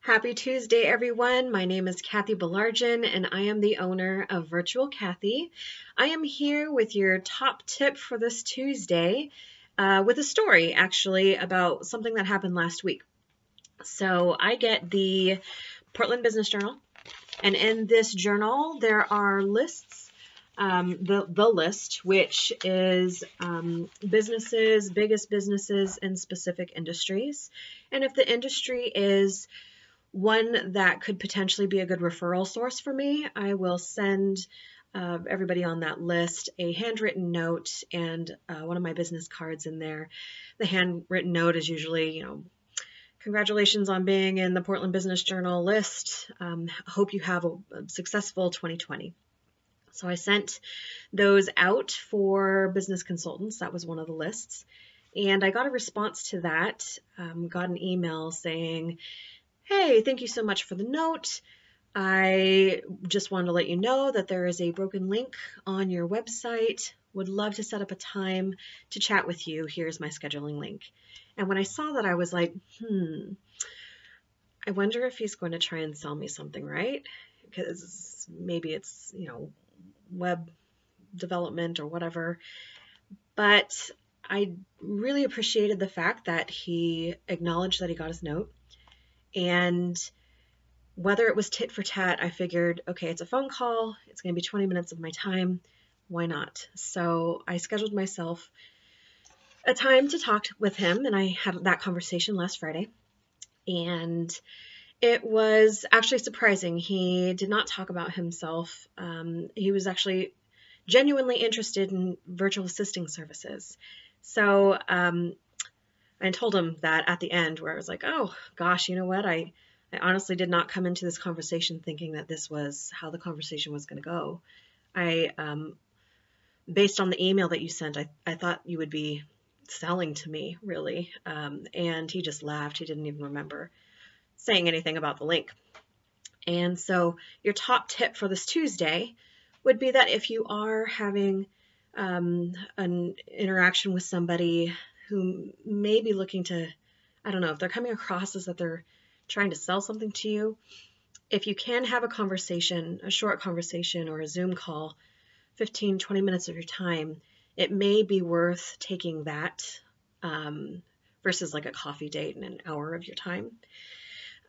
Happy Tuesday, everyone. My name is Cathy Baillargeon, and I am the owner of Virtual Cathy. I am here with your top tip for this Tuesday uh, with a story, actually, about something that happened last week. So I get the Portland Business Journal, and in this journal, there are lists um, the, the list, which is um, businesses, biggest businesses in specific industries. And if the industry is one that could potentially be a good referral source for me, I will send uh, everybody on that list a handwritten note and uh, one of my business cards in there. The handwritten note is usually, you know, congratulations on being in the Portland Business Journal list. Um, hope you have a, a successful 2020. So I sent those out for business consultants. That was one of the lists. And I got a response to that, um, got an email saying, Hey, thank you so much for the note. I just wanted to let you know that there is a broken link on your website. Would love to set up a time to chat with you. Here's my scheduling link. And when I saw that, I was like, hmm, I wonder if he's going to try and sell me something, right? Because maybe it's, you know, web development or whatever. But I really appreciated the fact that he acknowledged that he got his note. And whether it was tit for tat, I figured, okay, it's a phone call, it's going to be 20 minutes of my time. Why not? So I scheduled myself a time to talk with him, and I had that conversation last Friday. And it was actually surprising. He did not talk about himself. Um, he was actually genuinely interested in virtual assisting services. So um, I told him that at the end, where I was like, oh gosh, you know what? I, I honestly did not come into this conversation thinking that this was how the conversation was going to go. I, um, based on the email that you sent, I, I thought you would be selling to me, really. Um, and he just laughed. He didn't even remember saying anything about the link. And so your top tip for this Tuesday would be that if you are having um, an interaction with somebody who may be looking to, I don't know, if they're coming across as that they're trying to sell something to you, if you can have a conversation, a short conversation or a Zoom call, 15, 20 minutes of your time, it may be worth taking that um, versus like a coffee date and an hour of your time.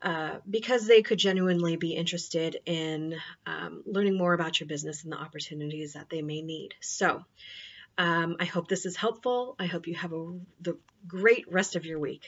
Uh, because they could genuinely be interested in um, learning more about your business and the opportunities that they may need. So, um, I hope this is helpful. I hope you have a the great rest of your week.